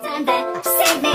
stand back, stand back.